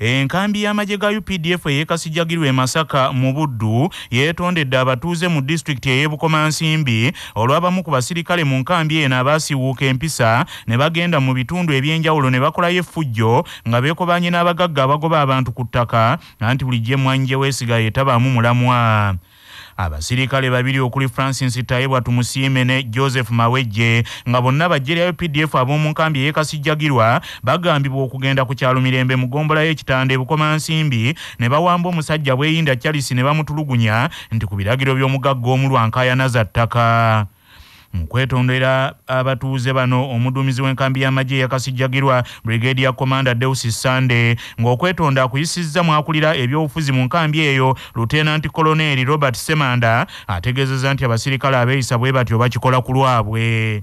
enkambi y'amagye ga updf eyekasijjagirwa e masaka mu buddu yeetondedde abatuuze mu disitulikiti ey'ebukomansimbi olw'abamu ku basirikale mu nkambi eno abaasiiwuuka empisa ne bagenda mu bitundu eby'enjawulo ne bakolayo effujjo nga beekobanye n'abagagga abagoba abantu ku ttaka anti bulijjo emmwanyi gye weesigaye tabaamu mulamwa abasirikale babiri okuli francis tayebwa tumusiime ne joseph mawejje nga bonna bajje lya updf ab'omu nkambi eyekasijjagirwa bagambibwa okugenda ku kyalo mirembe mu gombola y'ekitanda ebukomansimbi ne bawamba omusajja bweyinda charles ne bamutulugunya nti ku biragiro by'omugagga omulwankayana za ttaka mu kwetondera abatuuze bano omuduumizi w'enkambi y'amagye yakasijjagirwa brigadia commander deusi sande ng'okwetonda akuyisizza mwakulira ebyobufuzi mu nkambi eyo lutenanti koloneri robert semanda ategeezezza nti abasirikale abeeyisa bwe batyo bakikola ku lwabwe.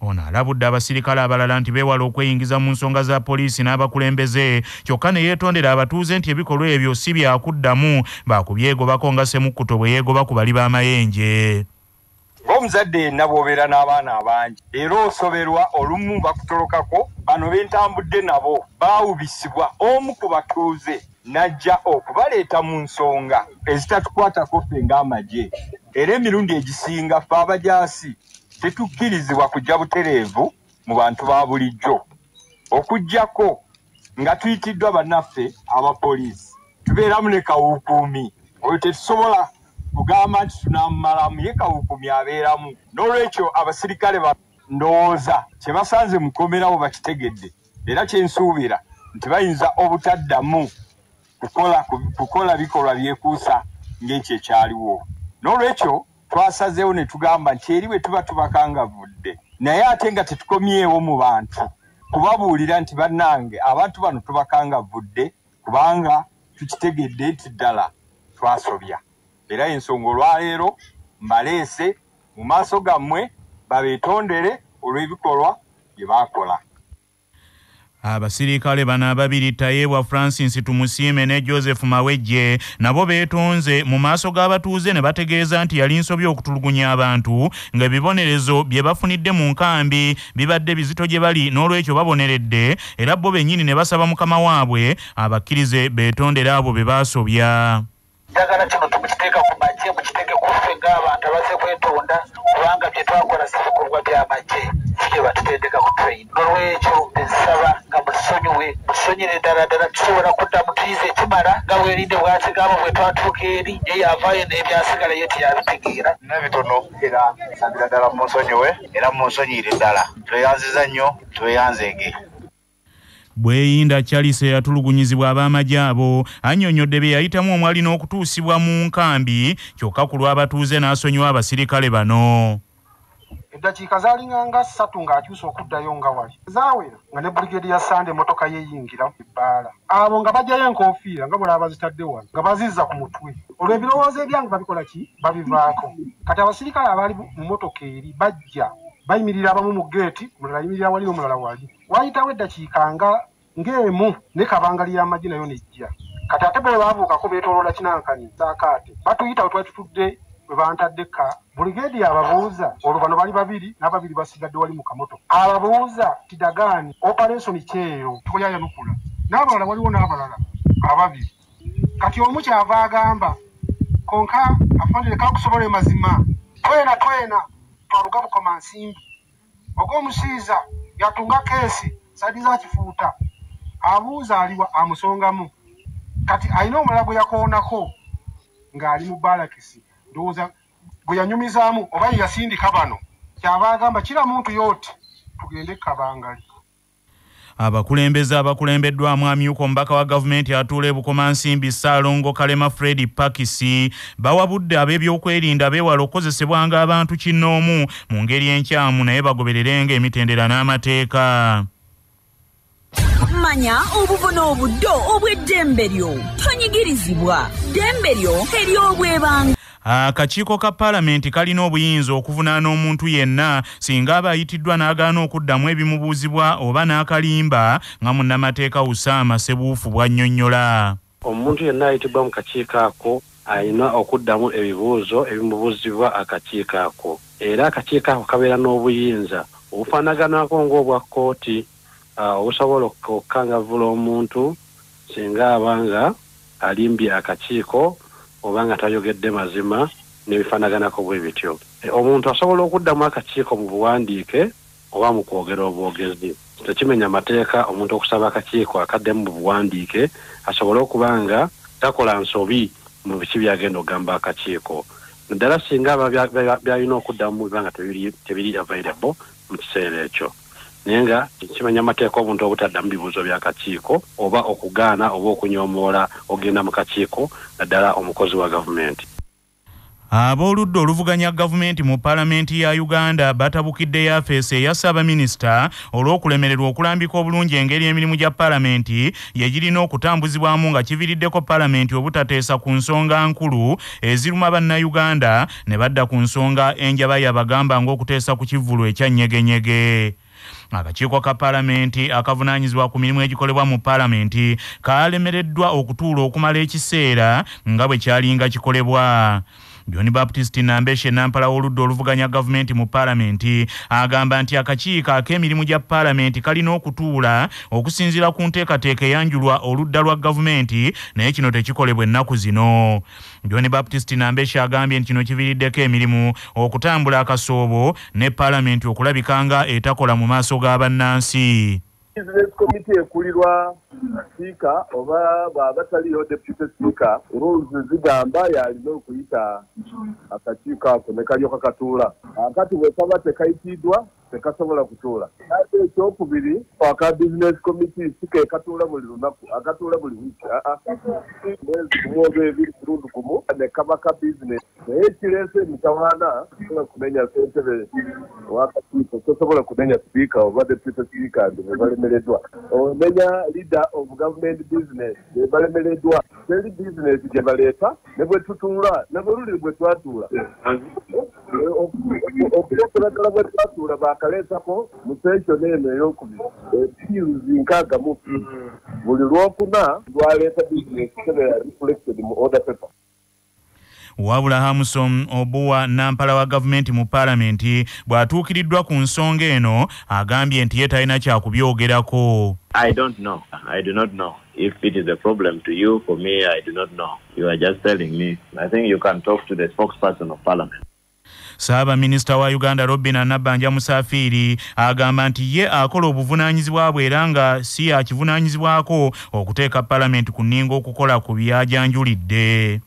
Ono alabudde abasirikale abalala nti beewala okweyingiza mu nsonga za poliisi n'abakulembeze kyokka ne yeetondera abatuuze nti ebikolwa ebyo si byakuddamu baakubyegobako nga semukkuto bwe yeegoba ku bali b'amayenje ng'omuzadde yenna bw'obeera n'abaana abangi. Era osoberwa olumu bakutolokako bano bentambudde nabo baawubisibwa. Omu ku batuuze najja okubaleeta mu nsonga ezitatukwatako ffe ng'amagye. Era emirundi egisinga ffe abajaasi tetukkirizibwa kujja butereevu mu bantu ba bulijjo. Okugjako nga tuyitiddwa bannaffe abapoliisi tubeeramu ne kawuukuumi. Oyo tetusobola kugamba nti tunamumalamu ye kawukumi abeeramu n'olwekyo abasirikale ndowooza kyebasanze mukomerawo bakitegedde era kyensuubira nti bayinza obutaddamu kukola bikolwa byekuusa ng'ekyo ekyaliwo. N'olwekyo twasazeewo ne tugamba nti eri bwe tuba tubakangavudde naye ate nga tetukomyewo mu bantu kubabuulira nti bannange abantu bano tubakangavudde kubanga tukitegedde nti ddala twasobya era ensonga olwaleero mbaleese mu maaso gammwe babeetondere olw'ebikolwa bye baakola. Abasirikale bano ababiri tayeebwa francis tumusiime ne joseph mawejje nabo beetonze mu maaso g'abatuuze ne bategeeza nti yali nsobi okutulugunya abantu ng'ebibonerezo bye bafunidde mu nkambi bibadde bizito gye bali n'olwekyo baboneredde era bo bennyini ne basaba mukama waabwe abakkirize beetondere abo be baasobya. Njagala kino bye twakola si bikolwa by'amagye sibye batutendeka ku train. Nolwekyo ensaba nga musonyiwe musonyere ddala ddala tusobola kuddamu tuyize ekimala nga bwerinde bwakigaabo bwe twatuuka eri ye yavaayo n'ebyasigala ye teyabitegeera. Nebitono era nsabira ddala munsonyiwe era munsonyire ddala. Tweyanziza nnyo tweyanzege bweyinda charles eyatulugunyizibwa ab'amagye abo annyonnyodde bye yayitamu omwali n'okutuusibwa mu nkambi kyokka ku lw'abatuuze n'asonyiwa abasirikale bano eddakiika zaalinganga ssatu ng'akyusa okuddayo nga wali. Zaawera nga ne buligedi ya sande emotoka yeyingira ebbaala abo nga bajjayo enkoofiira nga bwala bazitadde wano nga bazizza ku mutwe. Olwo ebirowoozo ebyange babikola ki? Babivaako. Kati abasirikale abaali mu motoka eri bajja bayimirira abamu mu geeti omulala ayimirira wali n'omulala wali. Waayitawo eddakiika nga ng'emu ne kabangali y'amagye nayo nejja. Kati ate bwe baabuukako beetooloola kinankani saakaate batuyita we twali tutudde we bantadde ka buligeedi ababuuza olwo bano bali babiri n'ababiri basigadde wali mu kamoto. Ababuuza kidagaani operation kyeyo? Tukuyayanukula n'abalala waliwo n'abalala ababiri. Kati omu kyava agamba konka afandire kakusobola emazima twena twena twaluga bukoma nsimbi ogw'omusiiza yatunga keesi sadi za kifuuta. Abuuza aliwa amusongamu. Kati alina omulala gwe yakoonako ng'ali mu balakisi ndowooza gwe yanyumizaamu oba ye yasindika bano kyaba agamba kira muntu yooti? Tugende kabangali. Abakulembeze abakulembeddwamu amyuka omubaka wa gavumenti atuula ebukomansimbi saalongo kalema fredi pakisi bawabudde ab'ebyokwerinda beewala okukozesebwanga abantu kinnoomu mu ngeri enkyamu naye bagobererenga emitendera n'amateeka. Manya obubona obuddo obw'eddembe lyo tonyigirizibwa. Ddembe lyo ery'obwebanga akakiiko ka paalamenti kalina obuyinza okuvunaana omuntu yenna singa aba ayitiddwa n'agaana okuddamu ebimubuuzibwa oba n'akalimba nga munnamateeka usaama sebuufu bw'annyonnyola. Omuntu yenna ayitibwa mu kakiiko ako alina okuddamu ebibuuzo ebimubuuzibwa akakiiko ako. Era akakiiko ako kabeera n'obuyinza. Obufanaganako ng'obwa kkooti obusobola okukangavula omuntu singa abanga alimbye akakiiko oba nga tayogedde mazima n'ebifanaganako bwe bityo. Omuntu asobola okuddamu akakiiko mu buwandiike oba mu kwogera obwogezi. Tekimenya mateeka omuntu okusaba akakiiko akaddemu mu buwandiike asobole okuba nga takola nsobi mu biki byagenda okugamba akakiiko. Naddala singa aba byalina okuddamu bibanga tebiri available mu kiseera ekyo naye nga kimenya amateeka obuntu obutaddamu bibuuzo byakakiiko oba okugaana oba okunyomoola ogenda mu kakiiko naddala omukozi wa gavumenti. Ab'oludda oluvuganya gavumenti mu paalamenti ya uganda batabukidde yafeesi eya ssaabaminisita olw'okulemererwa okulambika obulungi engeri emirimu gya paalamenti ye girina okutambuzibwamu nga kiviiriddeko paalamenti obutateesa ku nsonga nkulu eziruma bannayuganda ne badda ku nsonga enjaba yabagamba ng'okuteesa ku kivvulu ekyannyegenyege akakiiko ka paalamenti akavunaanyizibwa ku mirimu egikolebwa mu paalamenti kalemereddwa okutuula okumala ekiseera nga bwe kyalinga kikolebwa john baptist nambeshe nampala w'oludda oluvuganya gavumenti mu paalamenti agamba nti akakiiko ak'emirimu gya paalamenti kalina okutuula okusinziira ku nteekateeka eyanjulwa oludda lwa gavumenti naye kino tekikolebwa ennaku zino. John baptist nambeshe agambye nti kino kiviiriddeko emirimu okutambula akasoobo ne paalamenti okulabika nga etakola mu maaso g'abannansi bizinesi komiti ekulirwa siika oba bwaba taliyo deputy siika rules zigamba yalina okuyita akakiiko ako ne kalyoka katuula. Akati bwe kaba tekayitiddwa tekasobola kutuula. Ate ekyokubiri aka bizinesi komiti si ke katuula buli lunaku akatuula buli wiki mwezi gumu oba ebiri mulundi gumu ne kaba ka bizinesi naye ekireese emitawaana sobola kumenya sentebe wakakiiko tosobola kumenya sipiika oba deputy siika ndi be balemereddwa omenya leader of government business balemereddwa. Teri bizinesi gye baleeta ne bwe tutuula ne bwe luli bwe twatuula. Okulekulagala bwe twatuula bakaleetako mu session eno eyokubiri pills nkaaga mu. Buli lwokuna lwaleeta bizinesi tebe reflected mu order paper wabula hamuson obuwa nampala wa gavumenti mu paalamenti bw'atuukiriddwa ku nsonga eno agambye nti ye talina kyakubyogerako I don't know. I do not know. If it is a problem to you, for me, I do not know. You are just telling me. I think you can talk to the spokesperson of parliament. saabaminisita wa uganda robin anabbanja musafiri agamba nti ye akola obuvunaanyizibwa bwe era nga si yakivunaanyizibwako okuteeka paalamenti ku nninga okukola ku byajanjulidde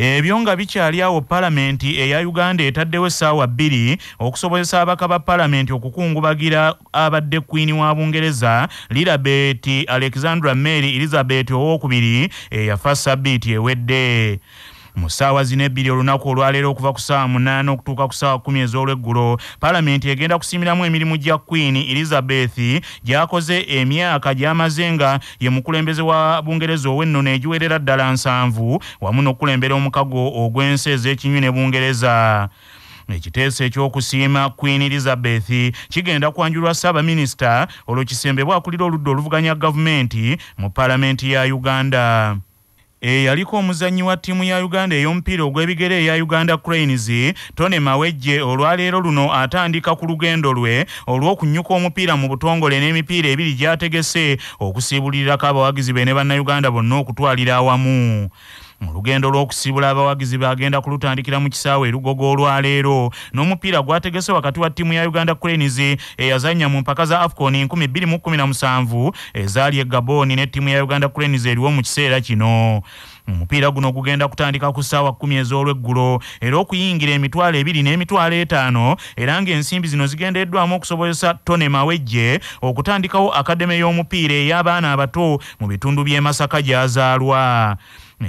ebyo nga bikyali awo paalamenti eya uganda etaddewo essaawa bbiri okusobozesa abaka ba paalamenti okukungubagira abadde kwini wa bungereza lirabeti alexandra mary elizabeth owokubiri eyafa sabbiiti ewedde mu ssaawa zino ebbiri olunaku olwaleero okuva ku ssaawa munaana okutuuka ku ssaawa kumi ez'olweggulo paalamenti egenda kusiimiramu emirimu gya queen elizabeth gy'akoze emyaka gy'amaze nga ye mukulembeze wa bungereza ow'ennono egiwerera ddala nsanvu wamu n'okukulembera omukago ogw'ensi ez'ekinywi ne bungereza. Ekiteeso ekyokusiima queen elizabeth kigenda kwanjulwa ssaabaminisita olwo kisembe bwakulira oludda oluvuganya gavumenti mu paalamenti ya uganda eyaliko omuzannyi wa ttiimu ya uganda ey'omupiira ogw'ebigere eya uganda cranes tone mawejje olwaleero luno atandika ku lugendo lwe olw'okunnyuka omupiira mu butongole n'emipiira ebiri gy'ategese okusiibulirirako abawagizi be ne bannayuganda bonna okutwalira awamu mu lugendo lw'okusiibula abawagizi bagenda kulutandikira mu kisaawe erugogo olwaleero n'omupiira gwategese wakati wa ttiimu ya uganda cranes eyazannya mu mpaka za afcon 2017 ezaali e gaboni ne ttiimu ya uganda cranes eriwo mu kiseera kino. Omupiira guno gugenda kutandika ku ssaawa kkumi ez'olweggulo era okuyingira emitwalo ebiri n'emitwalo etaano era ng'ensimbi zino zigendereddwamu okusobozesa tone mawejje okutandikawo akademe y'omupiira ey'abaana abato mu bitundu by'e masaka gy'azaalwa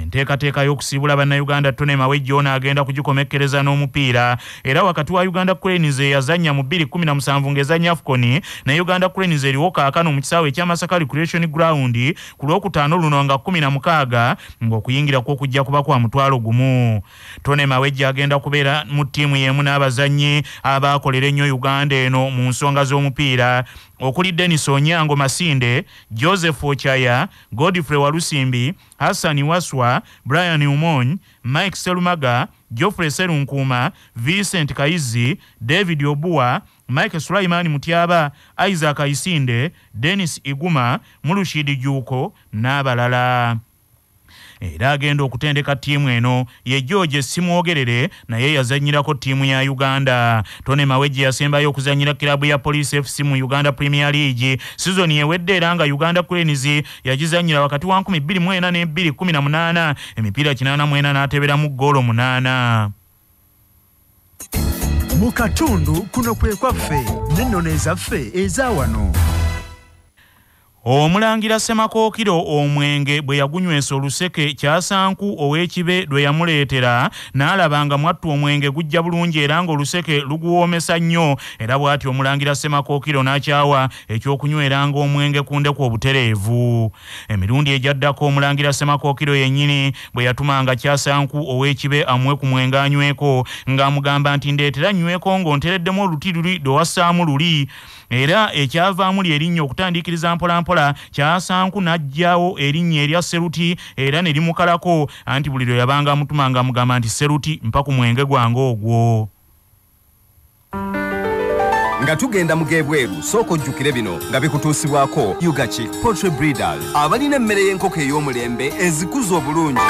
enteekateeka y'okusiibula bannayuganda tone mawejje ono agenda kugikomekkereza n'omupiira. Era wakati wa uganda cranes eyazannya mu 217 ng'ezannya afcon ne uganda cranes eriwo kaakano mu kisaawe ekyamasaka recreation ground ku lwokutaano luno nga 16 ng'okuyingira kwo kujja kuba kwa mutwalo gumu. Tone mawejje agenda kubeera mu ttiimu y'emu n'abazannyi abaakolera ennyo uganda eno mu nsonga z'omupiira okuli denis onyango masinde joseph ochaya godfrey walusimbi hassan waswa brian umony mike serumaga geoffrey serunkuuma vincent kayizi david obuwa mike sulaiman mutyaba isaac isinde denis iguma mulushidi juuko n'abalala era agenda okutendeka ttiimu eno. Ye george simwogerere naye yazanyirako ttiimu ya uganda. Tone mawejje yasembayo okuzanyira kirabu ya police fc mu uganda premier league. Sizoni ewedde era nga uganda cranes yagizanyira wakati wa 24 ne 218 emipiira 84 n'ateberamu ggoolo 8 mu katundu kuno kwe kwaffe n'ennono ezaffe eza wano omulangira semakookiro omwenge bwe yagunywesa oluseke kyasanku ow'ekibe lwe yamuleetera n'alaba nga mwattu omwenge gujja bulungi era ng'oluseke luguwoomesa nnyo era bw'ati omulangira semakookiro n'akyawa ekyokunyweranga omwenge ku ndeku obutereevu. Emirundi egyaddako omulangira semakookiro yennyini bwe yatumanga kyasanku ow'ekibe amuwe ku mwenge anyweko ng'amugamba nti ndeetera nyweko ng'ontereddemu oluti luli lwe wassaamu luli era ekyavaamu lyerinnya okutandikiriza mpolampola kyasanku n'ajjawo erinnya erya seruti era ne limukalako. Anti buli lwe yabanga amutuma nga amugamba nti seruti mpa ku mwenge gwange ogwo. Nga tugenda mu gebweru sooka ojjukire bino nga bikutuusibwako ugachik poultry breeders. Abalina emmere y'enkoko ey'omulembe ezikuza obulungi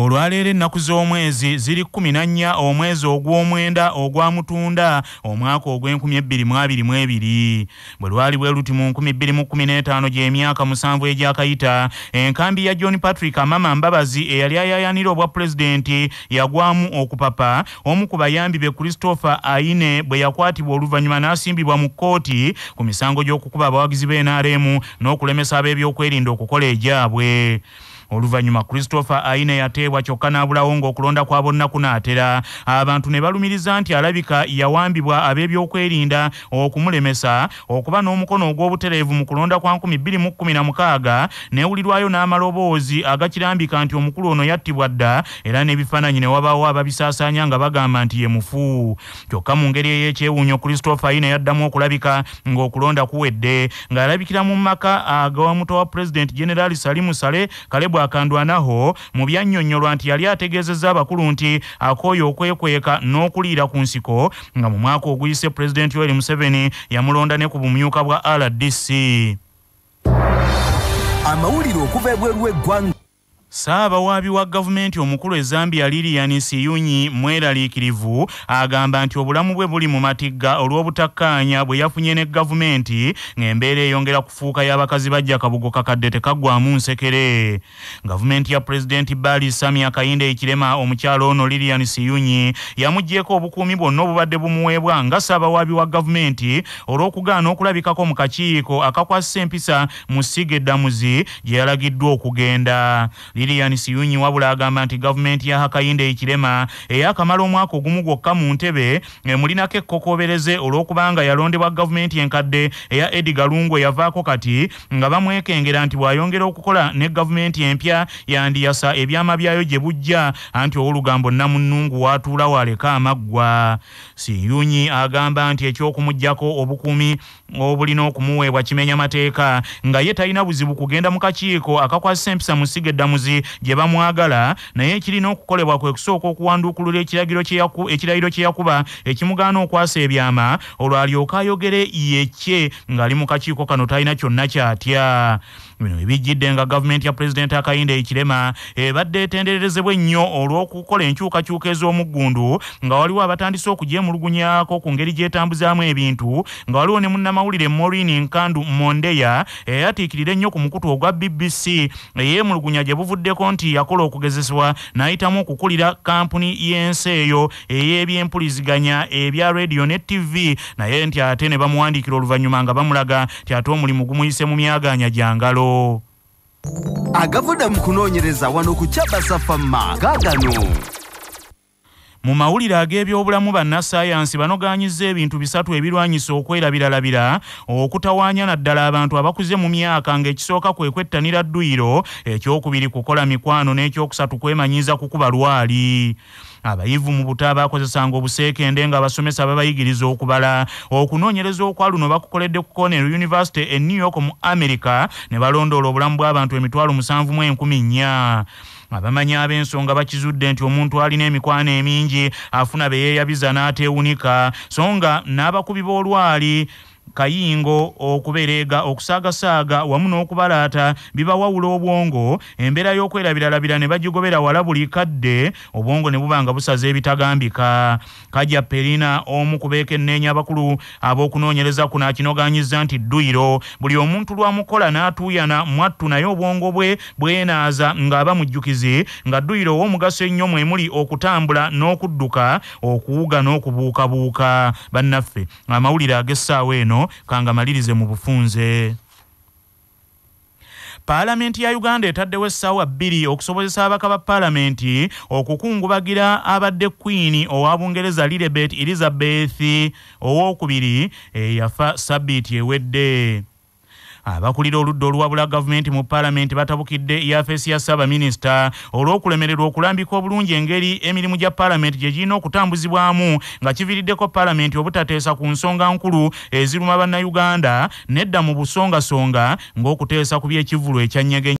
olwaleero ennaku z'omwezi ziri 14 omwezi ogw'omwenda ogwa mutunda omwaka ogw'e2022 bwe lwali bwe luti mu 2015 gy'emyaka musanvu egyakayita enkambi ya john patrick amama mbabazi eyali ayayanira obwa pulezidenti yagwamu okupapa. Omu ku bayambi be christopher aine bwe yakwatibwa oluvannyuma n'asimbibwa mu kkooti ku misango gy'okukuba abawagizi b'enrm n'okulemesa ab'ebyokwerinda okukola egyabwe oluvannyuma christopher aine yateebwa kyokka n'abulawo ng'okulonda kwa bonna kunaatera. Abantu ne balumiriza nti alabika yawambibwa ab'ebyokwerinda okumulemesa okuba n'omukono ogw'obutereevu mu kulonda kwa 2016 neewulirwayo n'amaloboozi agakirambika nti omukulu ono yattibwa dda era n'ebifaananyi ne wabaawo ababisaasaanya nga bagamba nti ye mufu. Kyokka mu ngeri ey'ekyewuunyo christopher aine yaddamu okulabika ng'okulonda kuwedde ng'alabikira mu maka agawamuto wa pulezidenti generali salimu sale kalebu akandwanaho mu byannyonnyolwa nti yali ategeezezza abakulu nti akooye okwekweka n'okuliira ku nsiko nga mu mwaka oguyise pulezidenti yoweri museveni yamulonda ne ku bumyuka bwa rdc amawulire okuva ebweru w'eggwanga saabawaabi wa gavumenti omukulu e zambia lilian siyunyi mweraliikirivu agamba nti obulamu bwe buli mu matigga olw'obutakkaanya bwe yafunye ne gavumenti ng'embeera eyongera kufuuka y'abakazi bajja kabugo kakadde tekaggwamu nsekere. Gavumenti ya pulezidenti bali samia kayinde ekirema omukyalo ono lilian siyunyi yamuggyeko obukuumi bwonna obubadde bumuweebwa nga saabawaabi wa gavumenti olw'okugaana okulabikako mu kakiiko akakwasisa empisa mu siga eddamuzi gye yalagiddwa okugenda lilian siyunyi wabula agamba nti gavumenti ya hakayinde ekirema eyakamala omwaka ogumu gwokka mu ntebe emulinako ekkokobereze olw'okubanga yalondebwa gavumenti enkadde eya edgar lungu eyavaako kati nga bamwekengera nti bw'ayongera okukola ne gavumenti empya yandiyasa ebyama byayo gye bujja anti owolugambo namunnungu watuula waleka amaggwa. Siyunyi agamba nti ekyokumugjako obukuumi obulina okumuweebwa kimenya mateeka nga ye talina buzibu kugenda mu kakiiko akakwasisa empisa mu siga eddamuzi gye bamwagala naye ekirina okukolebwa kwe kusooka okuwanduukulula ekirayiro kye yakuba ekimugaana okwasa ebyama olwo alyoka ayogere yekye ng'ali mu kakiiko kano talina kyonna kyatya bino ebijjidde nga gavumenti ya pulezidenti akayinde ekirema ebadde etendererezebwa ennyo olw'okukola enkyukakyuka ez'omuggundu nga waliwo abatandise okugyemulugunyako ku ngeri gyetambuzaamu ebintu nga waliwo ne munnamawulire morin nkandu mondeya eyatiikirira ennyo ku mukutu ogwa bbc eyeemulugunya gye buvuddeko nti yakola okugezesebwa n'ayitamu okukulira kampuni y'ensi eyo ey'ebyempuliziganya ebya rediyo ne tv naye nti ate ne bamuwandiikira oluvannyuma nga bamulaga nti ate omulimu gumuyise mu myaganya gya ngalo agavudde mu kunoonyereza wano ku kyabasafamma gaagano mu mawulire ag'ebyobulamu bannassaayansi banogaanyizza ebintu bisatu ebirwanyisa okwerabiralabira okutawaanya naddala abantu abakuze mu myaka ng'ekisooka kwe kwettanira dduyiro ekyokubiri kukola mikwano n'ekyokusatu kwemanyiiza kukuba lwali. Abayivu mu buta bakozesanga obuseekende nga abasomesa babayigiriza okubala. Okunoonyereza okwa luno bakukoledde ku cornell university e new york mu america ne balondoola obulamu bw'abantu emitwalo musanvu mu enkumi nnya abamanyi ab'ensonga bakizudde nti omuntu alina emikwano emingi afuna beyeeyabiza n'ateewunika so nga n'abakubi b'olwali kayingo okubereega okusaagasaaga wamu n'okubalaata bibawawula obwongo embeera y'okwerabiralabira ne bagigobera wala buli kadde obwongo ne buba nga busaza ebitagambika. Kajja perina omu ku beekenneenya abakulu ab'okunoonyereza kuno akinogaanyizza nti dduyiro buli omuntu lwamukola n'atuuyana mwattu naye obwongo bwe bwenaaza ng'aba mujjukizi nga dduyiro ow'omugaso ennyo mwe muli okutambula n'okudduka okuwuga n'okubuukabuuka. Bannaffe amawulire ag'essaawa eno kanga malirize mu bufunze. Paalamenti ya uganda etaddewo essaawa bbiri okusobozesa abaka ba paalamenti okukungubagira abadde queen owa bungereza lilibet elizabeth owokubiri eyafa sabbiiti ewedde abakulira oludda oluwabula gavumenti mu paalamenti batabukidde yafeesi ya ssaabaminisita olw'okulemererwa okulambika obulungi engeri emirimu gya paalamenti gye girina okutambuzibwamu nga kiviiriddeko paalamenti obutateesa ku nsonga nkulu eziruma bannayuganda nedda mu busongasonga ng'okuteesa ku by'ekivulu ekyanyege